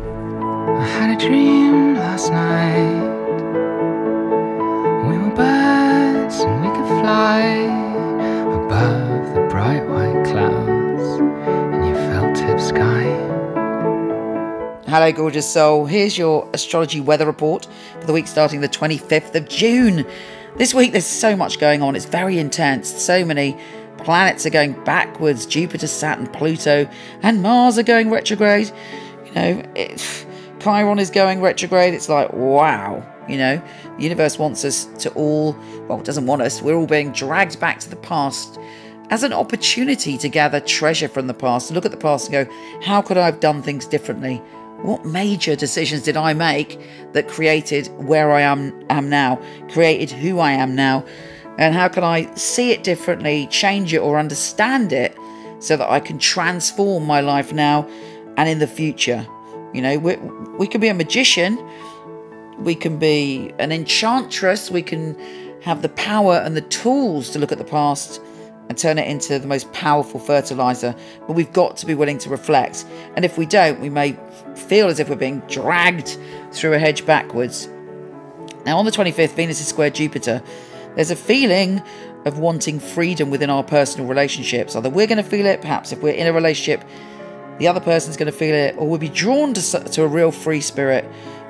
I had a dream last night. We were birds and we could fly above the bright white clouds in your felt tip sky. Hello, gorgeous soul. Here's your astrology weather report for the week starting the 25th of June. This week, there's so much going on. It's very intense. So many planets are going backwards Jupiter, Saturn, Pluto, and Mars are going retrograde. You know, it, Chiron is going retrograde. It's like, wow. You know, the universe wants us to all, well, it doesn't want us. We're all being dragged back to the past as an opportunity to gather treasure from the past, to look at the past and go, how could I have done things differently? What major decisions did I make that created where I am, am now, created who I am now? And how can I see it differently, change it, or understand it so that I can transform my life now and in the future? You know, we, we can be a magician we can be an enchantress, we can have the power and the tools to look at the past and turn it into the most powerful fertilizer. But we've got to be willing to reflect. And if we don't, we may feel as if we're being dragged through a hedge backwards. Now, on the 25th, Venus is square Jupiter. There's a feeling of wanting freedom within our personal relationships. Either we're going to feel it, perhaps if we're in a relationship, the other person's going to feel it, or we'll be drawn to, to a real free spirit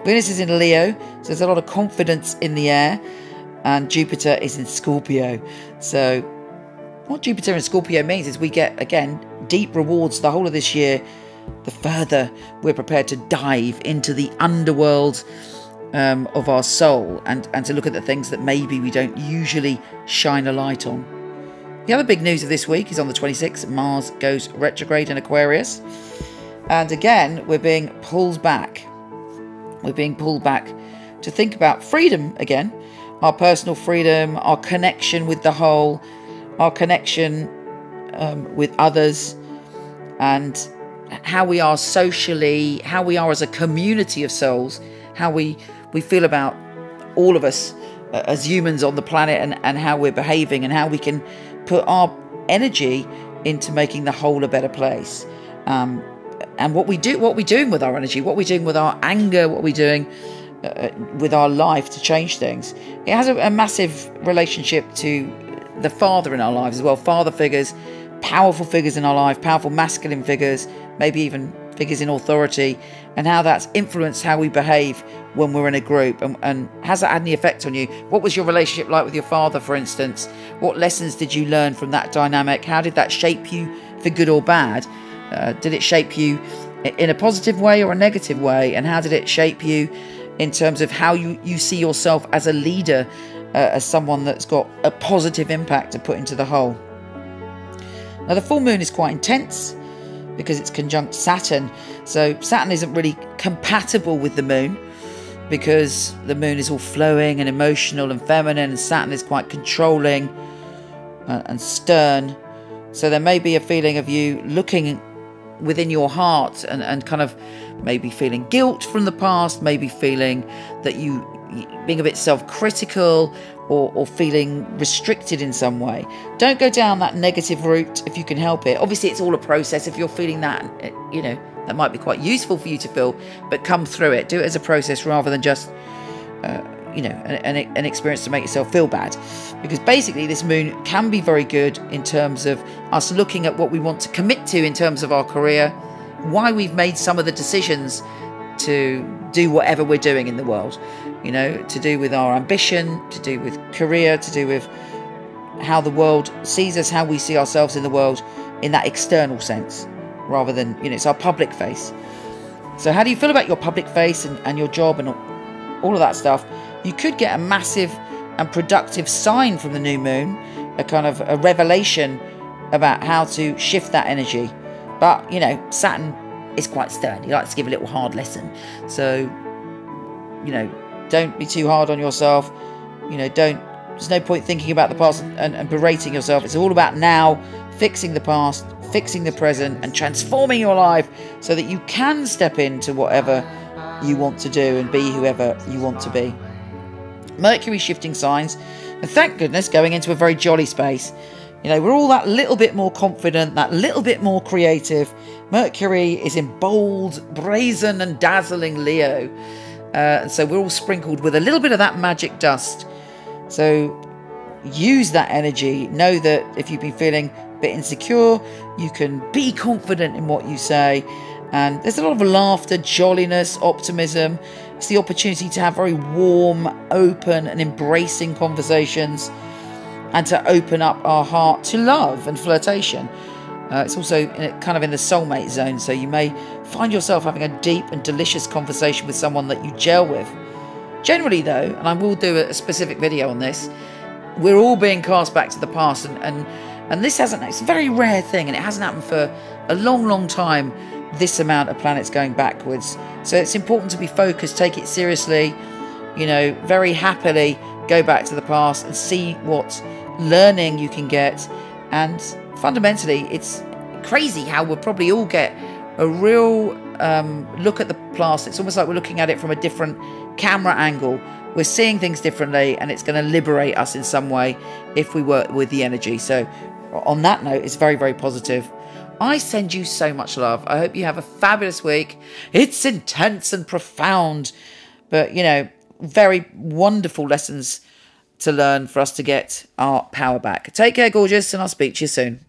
Venus is in Leo, so there's a lot of confidence in the air, and Jupiter is in Scorpio. So, what Jupiter in Scorpio means is we get, again, deep rewards the whole of this year, the further we're prepared to dive into the underworld um, of our soul and, and to look at the things that maybe we don't usually shine a light on. The other big news of this week is on the 26th, Mars goes retrograde in Aquarius. And again, we're being pulled back we're being pulled back to think about freedom again our personal freedom, our connection with the whole, our connection um, with others, and how we are socially, how we are as a community of souls, how we, we feel about all of us uh, as humans on the planet, and, and how we're behaving, and how we can put our energy into making the whole a better place. Um, and what we do, what we're doing with our energy, what we're doing with our anger, what we're doing uh, with our life to change things. It has a, a massive relationship to the father in our lives as well. Father figures, powerful figures in our life, powerful masculine figures, maybe even figures in authority, and how that's influenced how we behave when we're in a group. And, and, has that had any effect on you? What was your relationship like with your father, for instance? What lessons did you learn from that dynamic? How did that shape you for good or bad? Uh, did it shape you in a positive way or a negative way? And how did it shape you in terms of how you, you see yourself as a leader, uh, as someone that's got a positive impact to put into the whole? Now, the full moon is quite intense because it's conjunct Saturn. So, Saturn isn't really compatible with the moon because the moon is all flowing and emotional and feminine, and Saturn is quite controlling uh, and stern. So, there may be a feeling of you looking within your heart and, and kind of maybe feeling guilt from the past, maybe feeling that you being a bit self-critical or, or feeling restricted in some way. Don't go down that negative route if you can help it. Obviously, it's all a process. If you're feeling that, you know, that might be quite useful for you to feel, but come through it. Do it as a process rather than just uh, you know, an, an, experience to make yourself feel bad. Because basically, this moon can be very good in terms of us looking at what we want to commit to in terms of our career, why we've made some of the decisions to do whatever we're doing in the world, you know, to do with our ambition, to do with career, to do with how the world sees us, how we see ourselves in the world in that external sense, rather than, you know, it's our public face. So, how do you feel about your public face and, and your job and all of that stuff? you could get a massive and productive sign from the new moon, a kind of a revelation about how to shift that energy. But, you know, Saturn is quite stern. He likes to give a little hard lesson. So, you know, don't be too hard on yourself. You know, don't, there's no point thinking about the past and, and berating yourself. It's all about now fixing the past, fixing the present, and transforming your life so that you can step into whatever you want to do and be whoever you want to be. Mercury shifting signs, and thank goodness going into a very jolly space. You know, we're all that little bit more confident, that little bit more creative, Mercury is in bold, brazen, and dazzling Leo. Uh, so we're all sprinkled with a little bit of that magic dust. So use that energy. Know that if you've been feeling a bit insecure, you can be confident in what you say. And there's a lot of laughter, jolliness, optimism. It's the opportunity to have very warm, open, and embracing conversations and to open up our heart to love and flirtation. Uh, it's also in, kind of in the soulmate zone, so you may find yourself having a deep and delicious conversation with someone that you gel with. Generally, though, and I will do a specific video on this, we're all being cast back to the past, and and, and this hasn't. It's a very rare thing, and it hasn't happened for a long, long time. This amount of planets going backwards, so it's important to be focused, take it seriously. You know, very happily go back to the past and see what learning you can get and fundamentally, it's crazy how we'll probably all get a real um, look at the past. It's almost like we're looking at it from a different camera angle. We're seeing things differently, and it's going to liberate us in some way if we work with the energy. So, on that note, it's very, very positive. I send you so much love. I hope you have a fabulous week. It's intense and profound, but you know, very wonderful lessons to learn for us to get our power back. Take care, gorgeous, and I'll speak to you soon.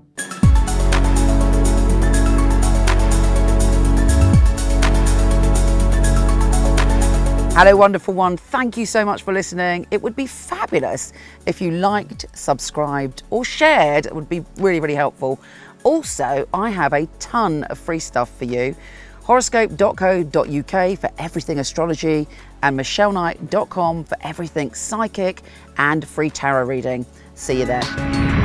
Hello, wonderful one. Thank you so much for listening. It would be fabulous if you liked, subscribed, or shared. It would be really, really helpful. Also, I have a ton of free stuff for you. Horoscope.co.uk for everything astrology, and micheleknight.com for everything psychic and free tarot reading. See you there.